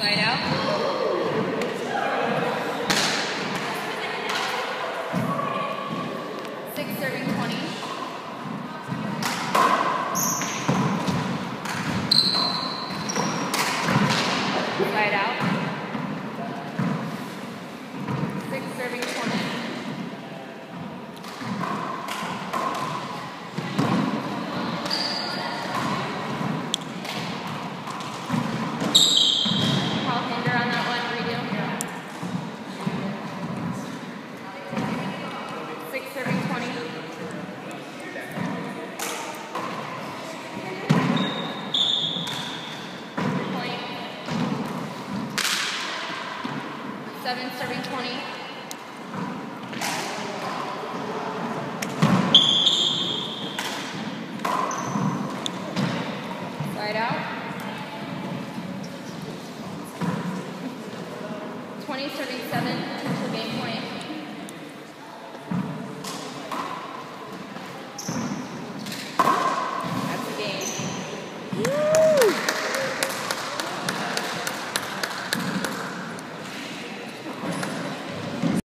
Side out. Six serving 20. Side out. Seven, serving 20. Side out. 20, serving seven, potential game point. That's the game.